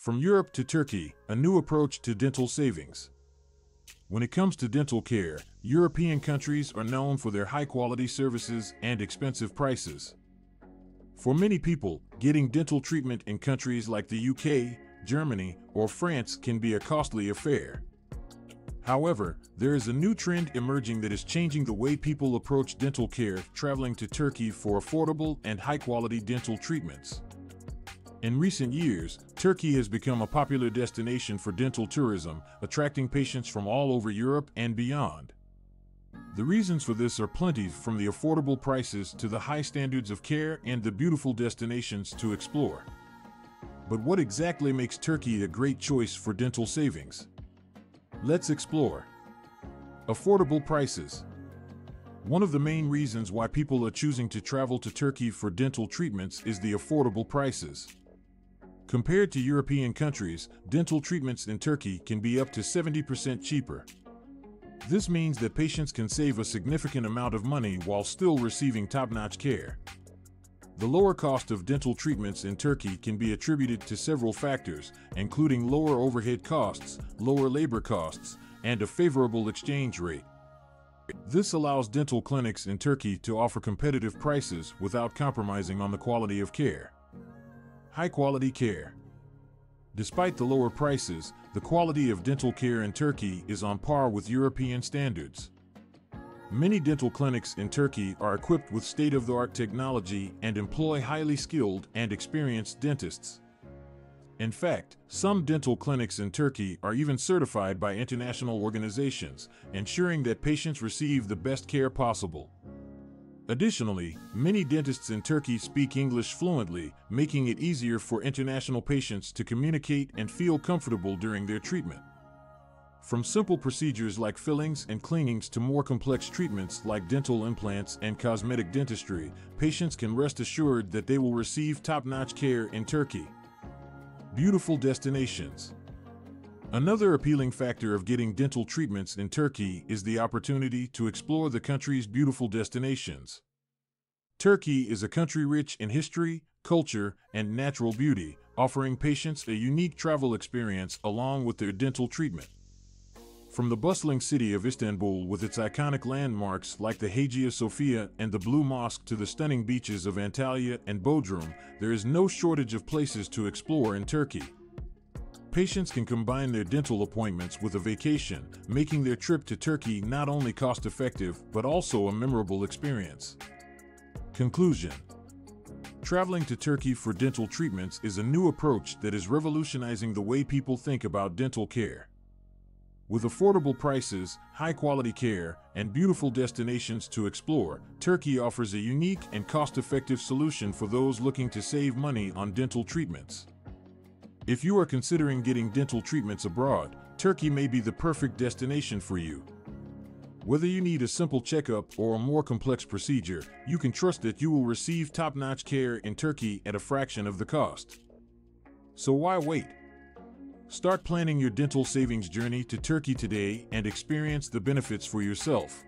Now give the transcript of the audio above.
From Europe to Turkey, a new approach to dental savings. When it comes to dental care, European countries are known for their high quality services and expensive prices. For many people, getting dental treatment in countries like the UK, Germany, or France can be a costly affair. However, there is a new trend emerging that is changing the way people approach dental care, traveling to Turkey for affordable and high quality dental treatments. In recent years, Turkey has become a popular destination for dental tourism, attracting patients from all over Europe and beyond. The reasons for this are plenty from the affordable prices to the high standards of care and the beautiful destinations to explore. But what exactly makes Turkey a great choice for dental savings? Let's explore. Affordable prices. One of the main reasons why people are choosing to travel to Turkey for dental treatments is the affordable prices. Compared to European countries, dental treatments in Turkey can be up to 70% cheaper. This means that patients can save a significant amount of money while still receiving top notch care. The lower cost of dental treatments in Turkey can be attributed to several factors, including lower overhead costs, lower labor costs, and a favorable exchange rate. This allows dental clinics in Turkey to offer competitive prices without compromising on the quality of care. High quality care. Despite the lower prices, the quality of dental care in Turkey is on par with European standards. Many dental clinics in Turkey are equipped with state of the art technology and employ highly skilled and experienced dentists. In fact, some dental clinics in Turkey are even certified by international organizations, ensuring that patients receive the best care possible. Additionally, many dentists in Turkey speak English fluently, making it easier for international patients to communicate and feel comfortable during their treatment. From simple procedures like fillings and cleanings to more complex treatments like dental implants and cosmetic dentistry, patients can rest assured that they will receive top notch care in Turkey. Beautiful destinations. Another appealing factor of getting dental treatments in Turkey is the opportunity to explore the country's beautiful destinations. Turkey is a country rich in history, culture, and natural beauty, offering patients a unique travel experience along with their dental treatment. From the bustling city of Istanbul with its iconic landmarks like the Hagia Sophia and the Blue Mosque to the stunning beaches of Antalya and Bodrum, there is no shortage of places to explore in Turkey. Patients can combine their dental appointments with a vacation, making their trip to Turkey not only cost effective, but also a memorable experience. Conclusion Traveling to Turkey for dental treatments is a new approach that is revolutionizing the way people think about dental care. With affordable prices, high quality care, and beautiful destinations to explore, Turkey offers a unique and cost effective solution for those looking to save money on dental treatments. If you are considering getting dental treatments abroad, Turkey may be the perfect destination for you. Whether you need a simple checkup or a more complex procedure, you can trust that you will receive top notch care in Turkey at a fraction of the cost. So why wait? Start planning your dental savings journey to Turkey today and experience the benefits for yourself.